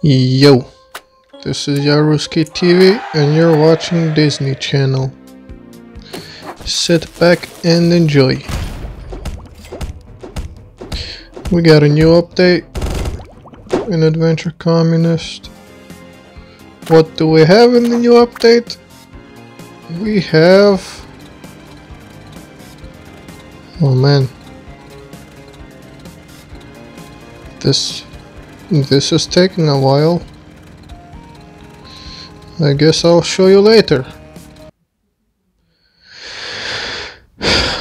Yo, this is Yaruski TV and you're watching Disney Channel. Sit back and enjoy. We got a new update in Adventure Communist. What do we have in the new update? We have... Oh man. This this is taking a while. I guess I'll show you later.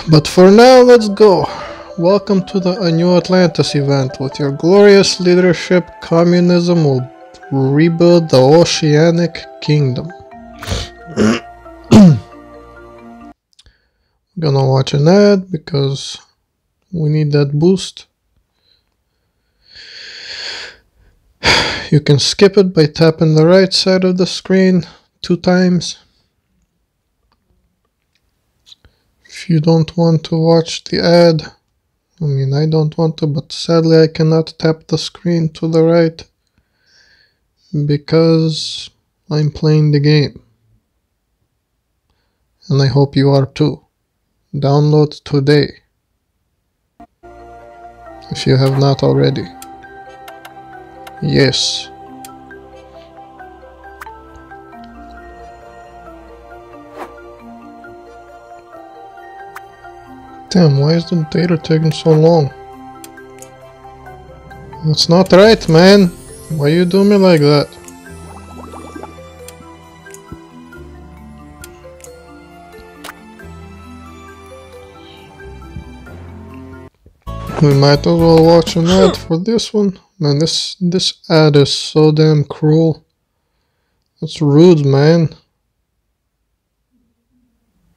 But for now, let's go. Welcome to the A New Atlantis event. With your glorious leadership, communism will rebuild the Oceanic Kingdom. Gonna watch an ad because we need that boost. You can skip it by tapping the right side of the screen two times. If you don't want to watch the ad, I mean I don't want to, but sadly I cannot tap the screen to the right because I'm playing the game. And I hope you are too. Download today if you have not already. Yes. Damn, why is the data taking so long? That's not right, man. Why you do me like that? We might as well watch an ad for this one. Man, this this ad is so damn cruel. That's rude, man.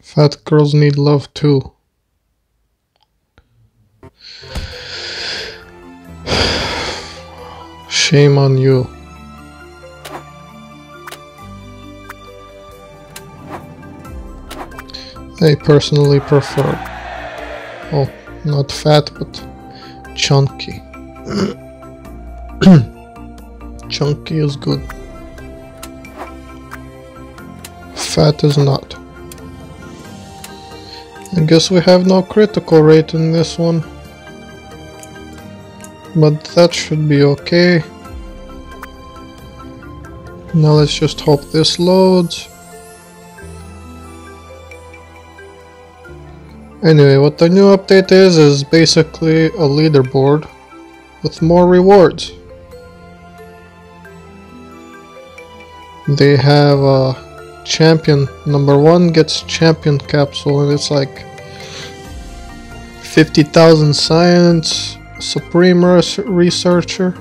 Fat girls need love too. Shame on you. I personally prefer, oh, not fat, but chunky. chunky is good. Fat is not. I guess we have no critical rate in this one. But that should be okay. Now let's just hope this loads. Anyway, what the new update is, is basically a leaderboard with more rewards. They have a champion. Number one gets champion capsule and it's like 50,000 science, supreme researcher,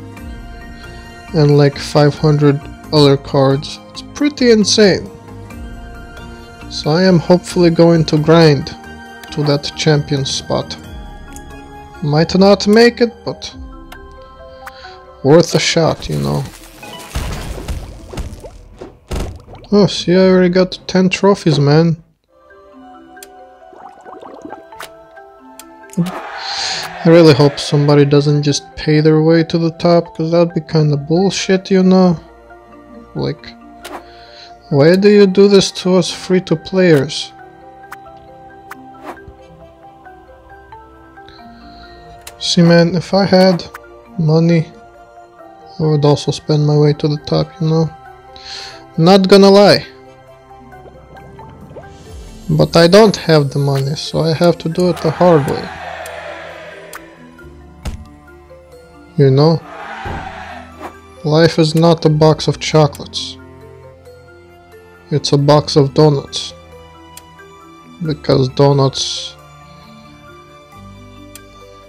and like 500 other cards. It's pretty insane. So I am hopefully going to grind to that champion spot. Might not make it, but worth a shot, you know. Oh, see, I already got 10 trophies, man. I really hope somebody doesn't just pay their way to the top, because that'd be kinda bullshit, you know? Like, why do you do this to us free-to-players? See man, if I had money, I would also spend my way to the top, you know? Not gonna lie. But I don't have the money, so I have to do it the hard way. You know? Life is not a box of chocolates. It's a box of donuts. Because donuts...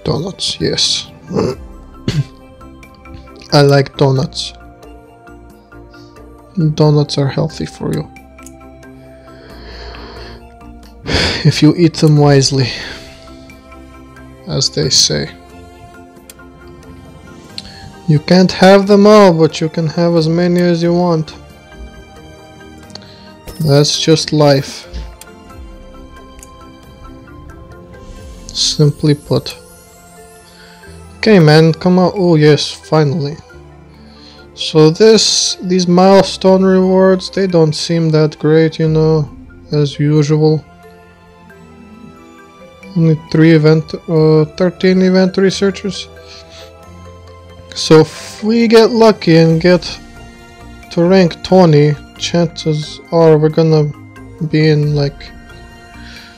Donuts, yes. I like donuts. Donuts are healthy for you. If you eat them wisely. As they say. You can't have them all, but you can have as many as you want. That's just life. Simply put. Okay man, come on. Oh yes, finally. So this, these milestone rewards, they don't seem that great, you know, as usual. Only 3 event, uh, 13 event researchers. So if we get lucky and get to rank 20, chances are we're gonna be in like...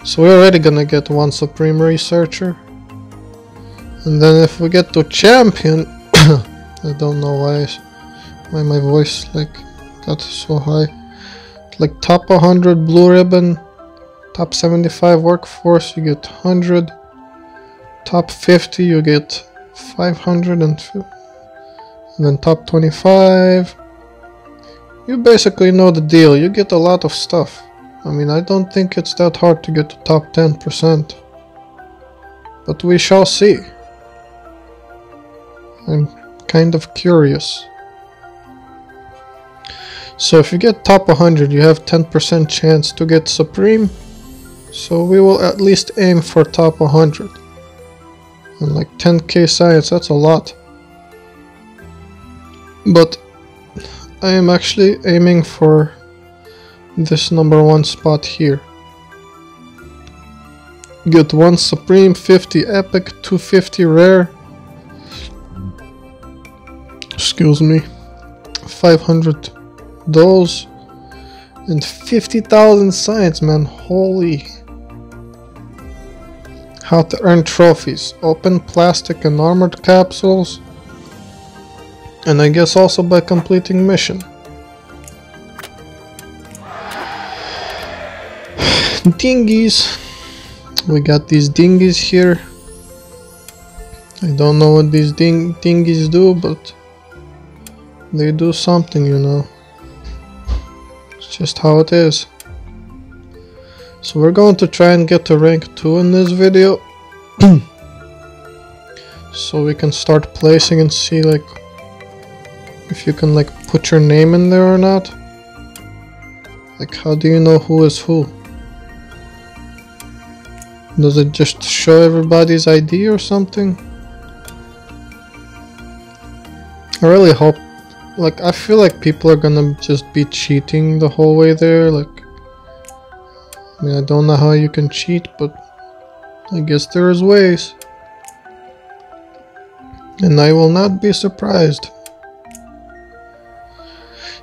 So we're already gonna get one Supreme Researcher. And then if we get to Champion, I don't know why, why my voice like got so high. Like top 100 Blue Ribbon, top 75 Workforce you get 100, top 50 you get 500 and, and then top 25 you basically know the deal, you get a lot of stuff. I mean, I don't think it's that hard to get to top 10%. But we shall see. I'm kind of curious. So if you get top 100, you have 10% chance to get Supreme. So we will at least aim for top 100. And like 10k science, that's a lot. But I am actually aiming for this number one spot here. Get 1 Supreme, 50 Epic, 250 Rare. Excuse me. 500 those. And 50,000 science, man. Holy. How to earn trophies. Open plastic and armored capsules. And I guess also by completing mission. dinghies. We got these dinghies here. I don't know what these ding dinghies do, but they do something, you know. It's just how it is. So we're going to try and get to rank 2 in this video. so we can start placing and see like if you can like put your name in there or not. Like how do you know who is who? Does it just show everybody's ID or something? I really hope like I feel like people are gonna just be cheating the whole way there like I mean I don't know how you can cheat but I guess there is ways and I will not be surprised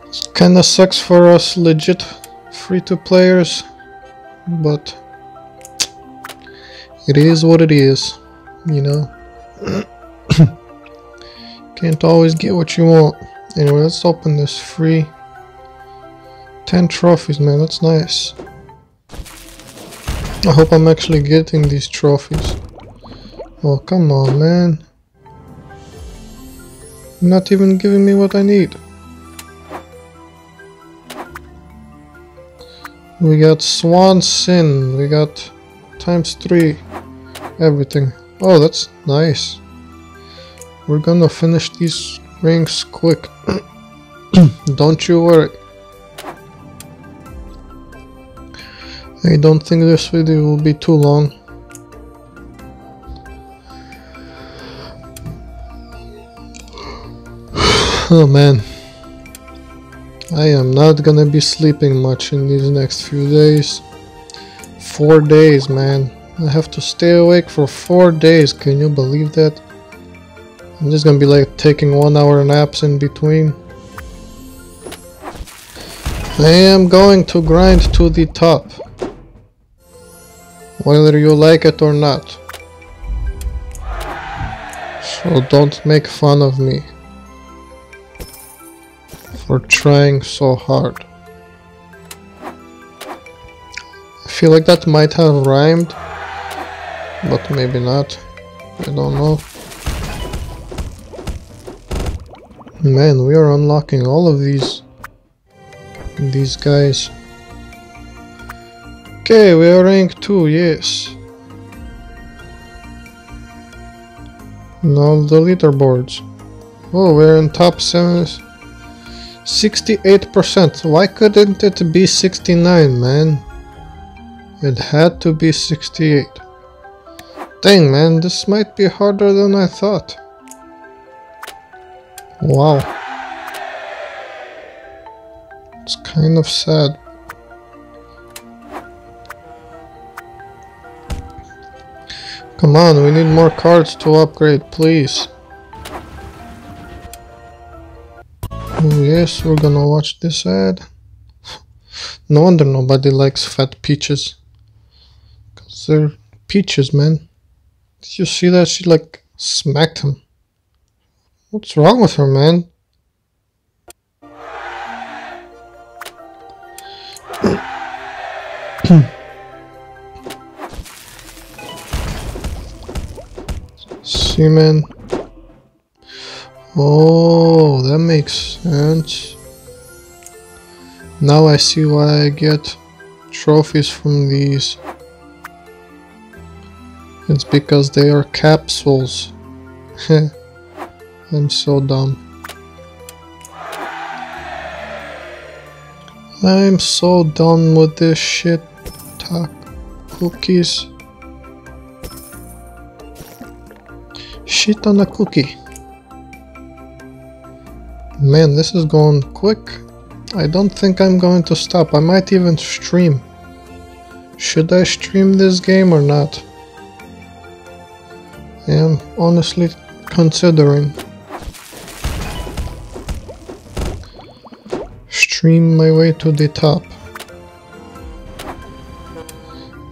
it Kinda sucks for us legit free-to players, but it is what it is, you know. Can't always get what you want. Anyway, let's open this free. 10 trophies, man, that's nice. I hope I'm actually getting these trophies. Oh, come on, man. Not even giving me what I need. We got Swan Sin. We got times three. Everything. Oh, that's nice. We're gonna finish these rings quick. don't you worry. I don't think this video will be too long. oh man. I am not gonna be sleeping much in these next few days. Four days, man. I have to stay awake for four days. Can you believe that? I'm just gonna be like taking one hour naps in between. I am going to grind to the top. Whether you like it or not. So don't make fun of me for trying so hard. I feel like that might have rhymed, but maybe not. I don't know. Man, we are unlocking all of these these guys. Okay, we are rank 2, yes. Now the leaderboards. Oh, we're in top 7 68%. Why couldn't it be 69, man? It had to be 68. Dang, man, this might be harder than I thought. Wow. It's kind of sad. Come on, we need more cards to upgrade, please. Oh yes, we're gonna watch this ad. No wonder nobody likes fat peaches. Cause they're peaches, man. Did you see that? She like smacked him. What's wrong with her, man? Seaman. Oh, that makes sense. Now I see why I get trophies from these. It's because they are capsules. I'm so dumb. I'm so done with this shit. Talk cookies. Shit on a cookie. Man, this is going quick. I don't think I'm going to stop. I might even stream. Should I stream this game or not? I am honestly considering. Stream my way to the top.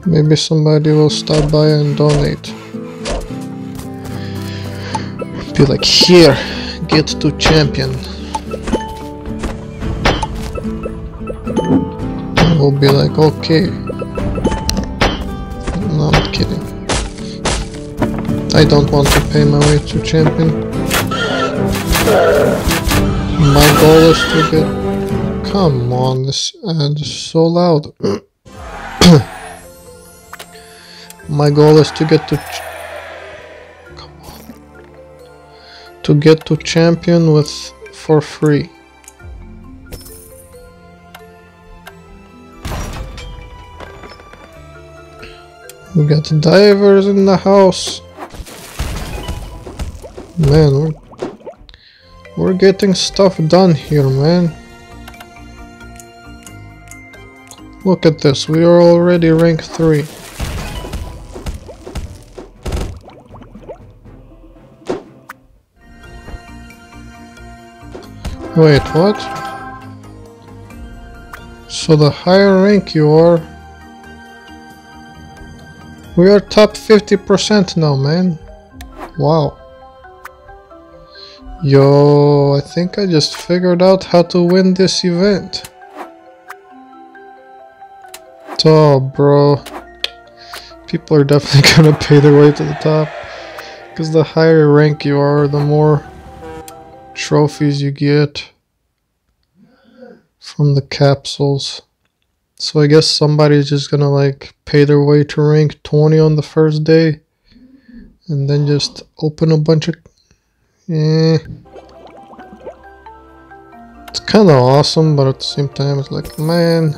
Maybe somebody will stop by and donate. Be like, here, get to champion. I will be like, okay. No, I'm kidding. I don't want to pay my way to champion. My goal is to get... Come on, this ad is so loud. my goal is to get to... Come on. To get to champion with... for free. We got divers in the house. Man, we're, we're getting stuff done here, man. Look at this, we are already rank 3. Wait, what? So the higher rank you are, we are top 50% now, man. Wow. Yo, I think I just figured out how to win this event. Oh, bro. People are definitely gonna pay their way to the top. Because the higher rank you are, the more trophies you get from the capsules. So I guess somebody's just gonna like pay their way to rank 20 on the first day and then just open a bunch of yeah it's kind of awesome but at the same time it's like man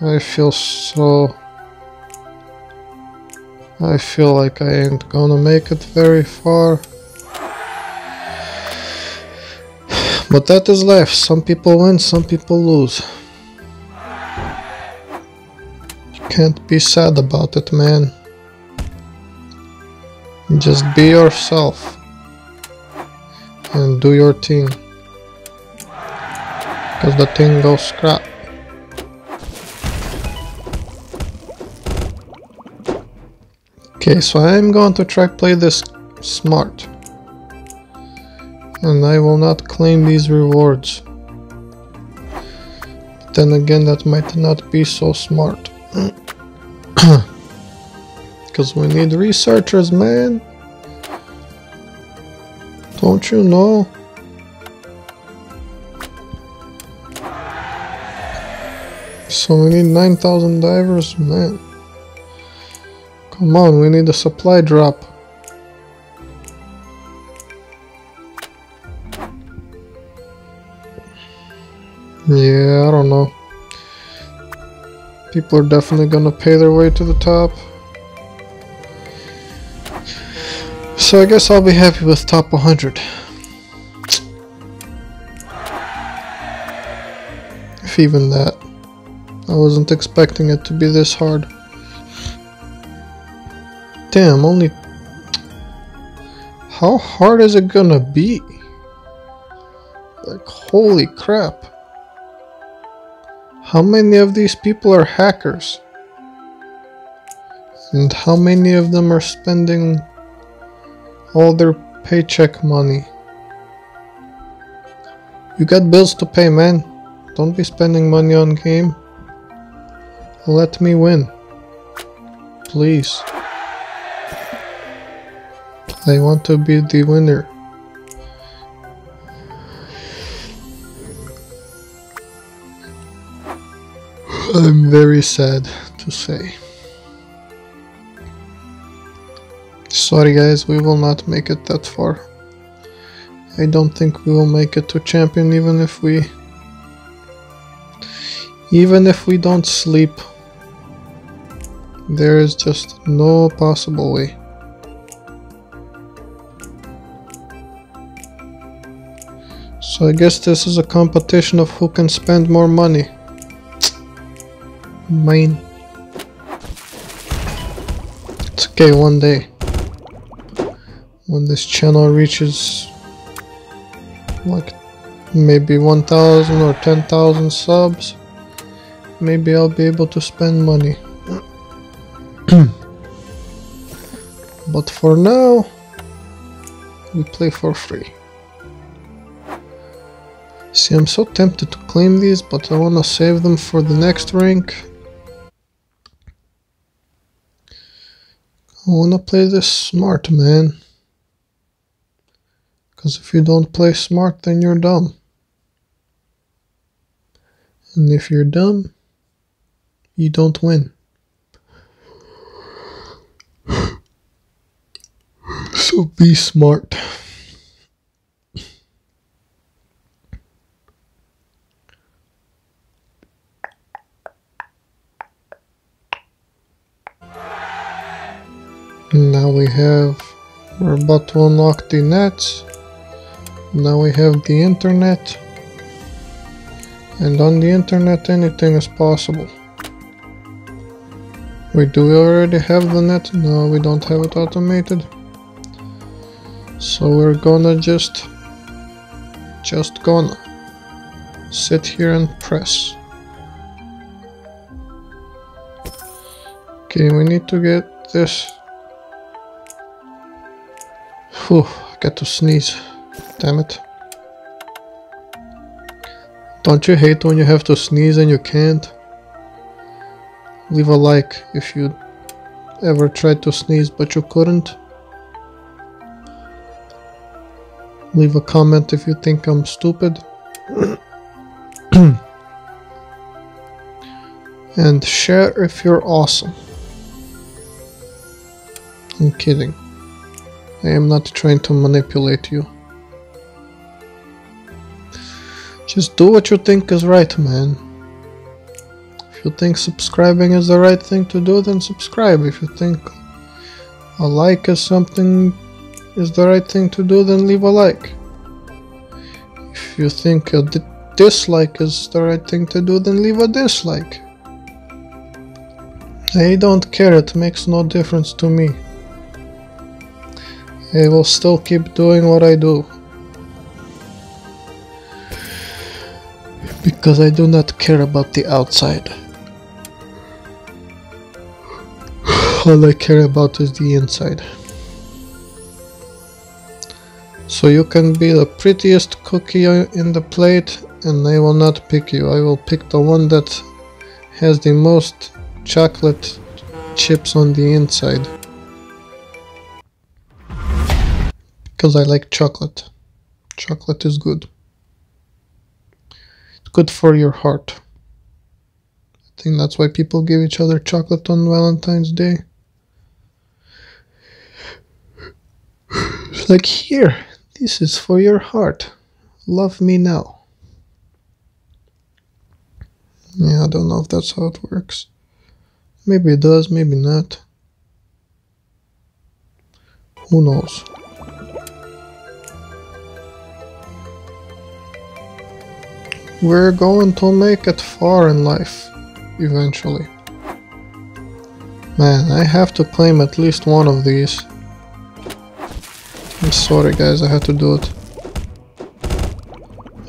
I feel so I feel like I ain't gonna make it very far but that is life some people win some people lose You can't be sad about it, man. Just be yourself and do your thing. Because the thing goes scrap. Okay, so I'm going to try play this smart. And I will not claim these rewards. Then again, that might not be so smart. Because we need researchers, man. Don't you know? So we need 9,000 divers, man. Come on, we need a supply drop. Yeah, I don't know. People are definitely gonna pay their way to the top. So I guess I'll be happy with top 100. if even that. I wasn't expecting it to be this hard. Damn, only... How hard is it gonna be? Like, holy crap. How many of these people are hackers? And how many of them are spending all their paycheck money? You got bills to pay, man. Don't be spending money on game. Let me win. Please. I want to be the winner. I'm very sad to say. Sorry guys, we will not make it that far. I don't think we will make it to champion even if we even if we don't sleep. There is just no possible way. So I guess this is a competition of who can spend more money. Mine. It's okay one day. When this channel reaches like maybe 1000 or 10,000 subs, maybe I'll be able to spend money. but for now, we play for free. See, I'm so tempted to claim these, but I want to save them for the next rank. I want to play this smart, man. Because if you don't play smart, then you're dumb. And if you're dumb, you don't win. So be smart. Now we have, we're about to unlock the nets. Now we have the internet. And on the internet anything is possible. Wait, do we already have the net? No, we don't have it automated. So we're gonna just, just gonna sit here and press. Okay, we need to get this Whew, I got to sneeze. Damn it. Don't you hate when you have to sneeze and you can't? Leave a like if you ever tried to sneeze but you couldn't. Leave a comment if you think I'm stupid. and share if you're awesome. I'm kidding. I am not trying to manipulate you. Just do what you think is right, man. If you think subscribing is the right thing to do, then subscribe. If you think a like is something is the right thing to do, then leave a like. If you think a di dislike is the right thing to do, then leave a dislike. I don't care, it makes no difference to me. I will still keep doing what I do. Because I do not care about the outside. All I care about is the inside. So you can be the prettiest cookie in the plate and I will not pick you. I will pick the one that has the most chocolate chips on the inside. Because I like chocolate. Chocolate is good. It's good for your heart. I think that's why people give each other chocolate on Valentine's Day. It's like, here, this is for your heart. Love me now. Yeah, I don't know if that's how it works. Maybe it does, maybe not. Who knows? We're going to make it far in life, eventually. Man, I have to claim at least one of these. I'm sorry guys, I had to do it.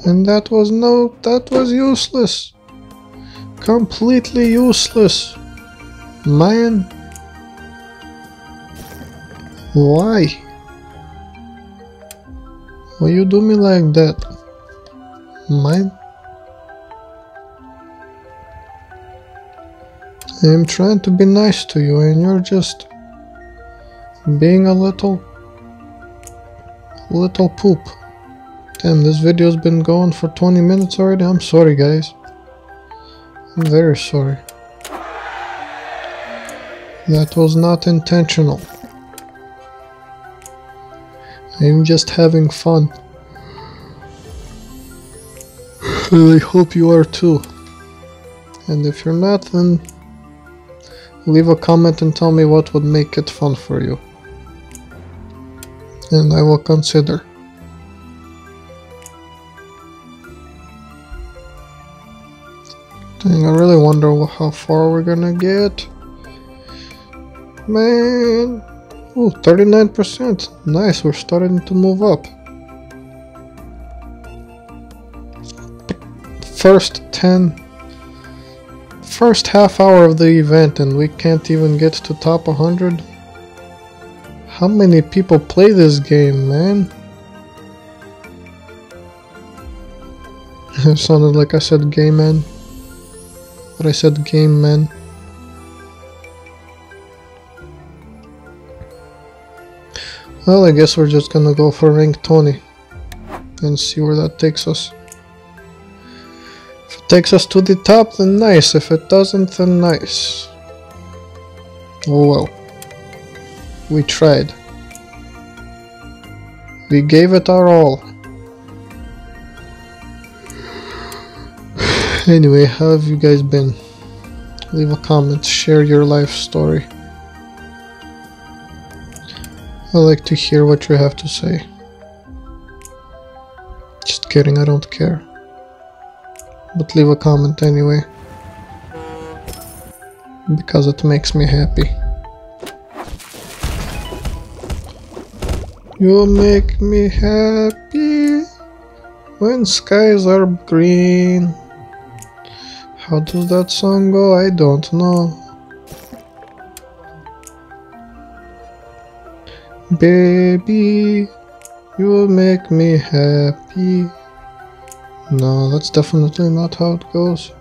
And that was no, that was useless. Completely useless. Man. Why? Why you do me like that? Man. I'm trying to be nice to you and you're just being a little little poop. Damn, this video's been going for 20 minutes already. I'm sorry, guys. I'm very sorry. That was not intentional. I'm just having fun. I hope you are too. And if you're not, then leave a comment and tell me what would make it fun for you. And I will consider. Dang, I really wonder how far we're gonna get. Man. Ooh, 39%. Nice, we're starting to move up. First 10. First half hour of the event and we can't even get to top 100. How many people play this game, man? It sounded like I said gay man. But I said game man. Well, I guess we're just gonna go for rank 20 and see where that takes us. Takes us to the top, then nice. If it doesn't, then nice. Oh well. We tried. We gave it our all. Anyway, how have you guys been? Leave a comment, share your life story. I like to hear what you have to say. Just kidding, I don't care. But leave a comment anyway. Because it makes me happy. You make me happy when skies are green. How does that song go? I don't know. Baby, you make me happy. No, that's definitely not how it goes.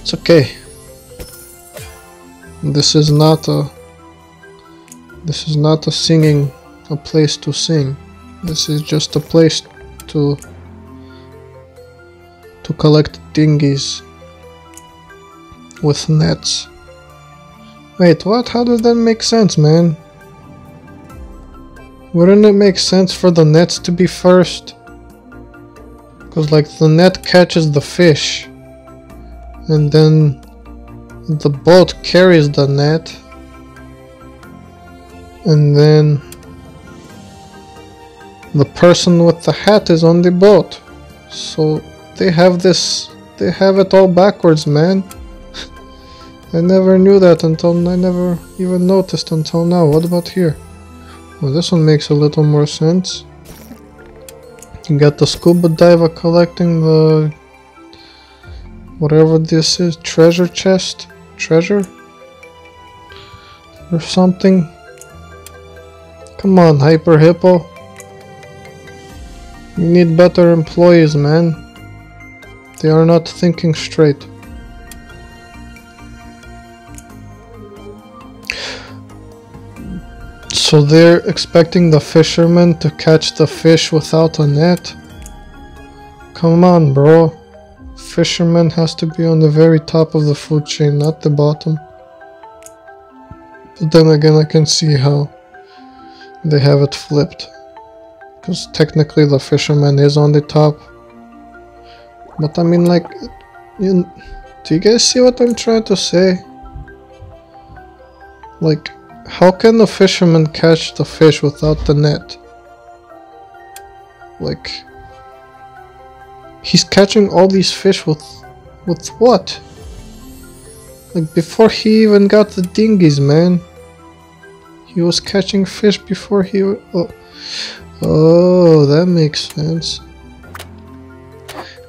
It's okay. This is not a this is not a singing a place to sing. This is just a place to to collect dinghies with nets. Wait, what? How does that make sense, man? Wouldn't it make sense for the nets to be first? Because, like, the net catches the fish. And then the boat carries the net. And then the person with the hat is on the boat. So they have this, they have it all backwards, man. I never knew that until I never even noticed until now. What about here? Well, this one makes a little more sense. You got the scuba diver collecting the whatever this is, treasure chest, treasure or something. Come on, Hyper Hippo. You need better employees, man. They are not thinking straight. So they're expecting the fisherman to catch the fish without a net? Come on, bro. Fisherman has to be on the very top of the food chain, not the bottom. But then again, I can see how they have it flipped. Because technically the fisherman is on the top. But I mean, like, you, do you guys see what I'm trying to say? Like, how can the fisherman catch the fish without the net? Like, He's catching all these fish with with what? Like before he even got the dinghies, man. He was catching fish before he. Oh, oh that makes sense.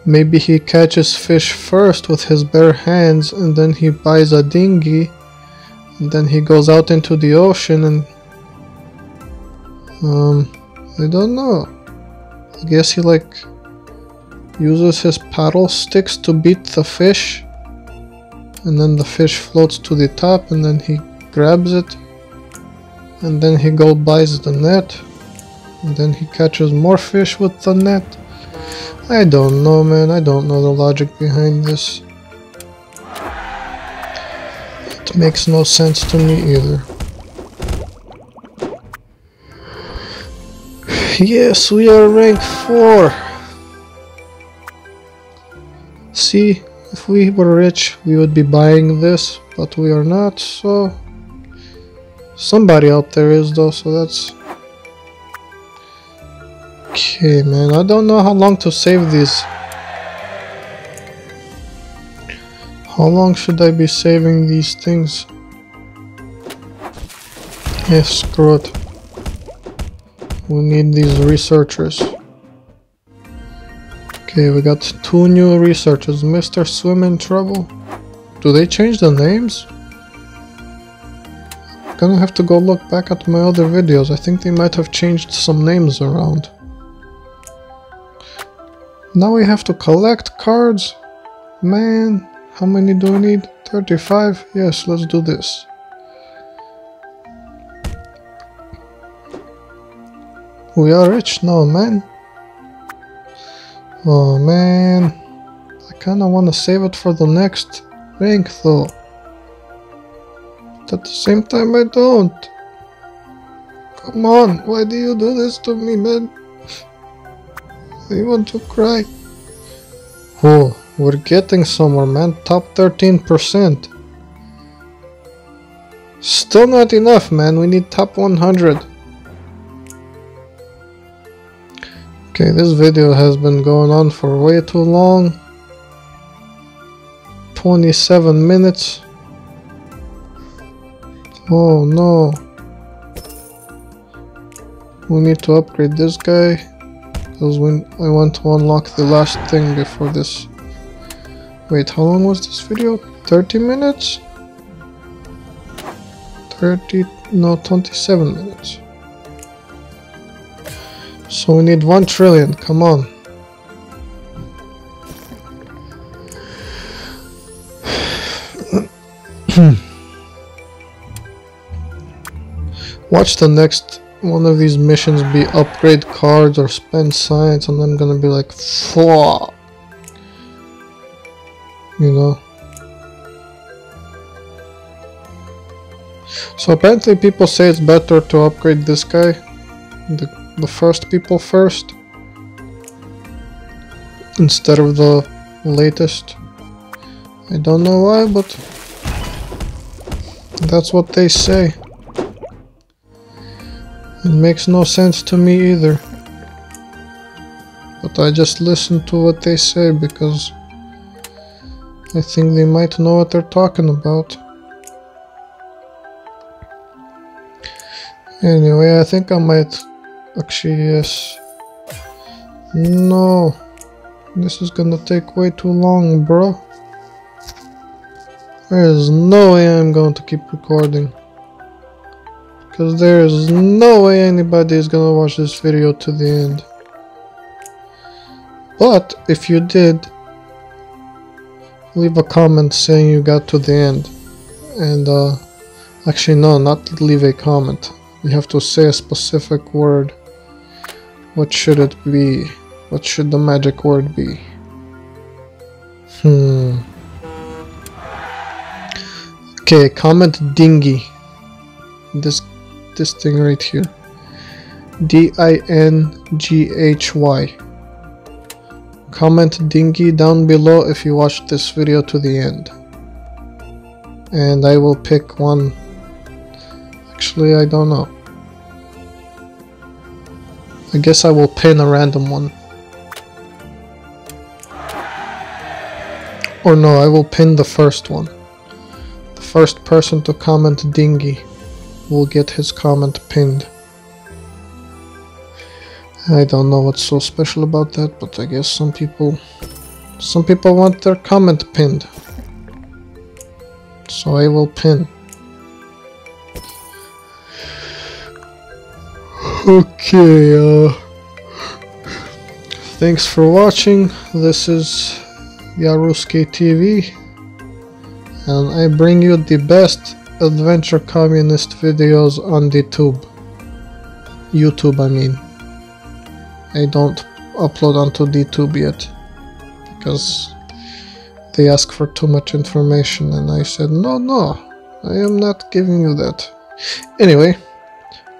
Maybe he catches fish first with his bare hands and then he buys a dinghy and then he goes out into the ocean and um I don't know. I guess he like uses his paddle sticks to beat the fish and then the fish floats to the top and then he grabs it and then he go buys the net and then he catches more fish with the net. I don't know man. I don't know the logic behind this makes no sense to me either yes we are rank 4 see if we were rich, we would be buying this, but we are not, so... Somebody out there is though, so that's... Okay, man, I don't know how long to save these. How long should I be saving these things? Yeah, screw it. We need these researchers. Okay, we got two new researchers. Mr. Swim in Trouble. Do they change the names? I'm gonna have to go look back at my other videos. I think they might have changed some names around. Now we have to collect cards? Man, how many do we need? 35? Yes, let's do this. We are rich now, man. Oh man, I kinda wanna save it for the next rank though. But at the same time I don't. Come on, why do you do this to me man? I want to cry. Oh, we're getting somewhere man, top 13%. Still not enough man, we need top 100. Okay, this video has been going on for way too long. 27 minutes. Oh no. We need to upgrade this guy. Because when I want to unlock the last thing before this. Wait, how long was this video? 30 minutes? 30, no, 27 minutes. So we need one trillion, come on. Watch the next one of these missions be upgrade cards or spend science and I'm gonna be like, fuck. You know? So apparently people say it's better to upgrade this guy. The the first people first instead of the latest. I don't know why, but that's what they say. It makes no sense to me either. But I just listen to what they say because I think they might know what they're talking about. Anyway, I think I might Actually, yes. No. This is gonna take way too long, bro. There is no way I'm going to keep recording. Because there is no way anybody is gonna watch this video to the end. But, if you did, leave a comment saying you got to the end. And, uh, actually no, not leave a comment. You have to say a specific word. What should it be? What should the magic word be? Hmm. Okay, comment dinghy. This this thing right here. D I N G H Y. Comment dinghy down below if you watched this video to the end. And I will pick one. Actually, I don't know. I guess I will pin a random one. Or no, I will pin the first one. The first person to comment Dinghy will get his comment pinned. I don't know what's so special about that, but I guess some people some people want their comment pinned. So I will pin. Okay, uh thanks for watching. This is Yaruski TV and I bring you the best adventure communist videos on the tube. YouTube I mean. I don't upload onto DTube yet because they ask for too much information and I said no no I am not giving you that. Anyway,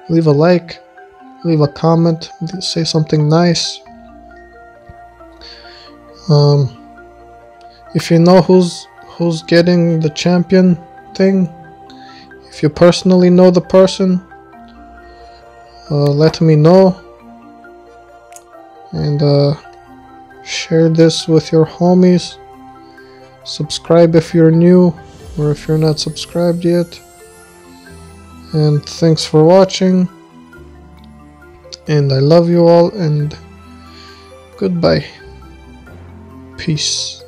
leave a like, leave a comment, say something nice. Um, if you know who's who's getting the champion thing, if you personally know the person, uh, let me know and uh, share this with your homies. Subscribe if you're new or if you're not subscribed yet. And thanks for watching. And I love you all and goodbye. Peace.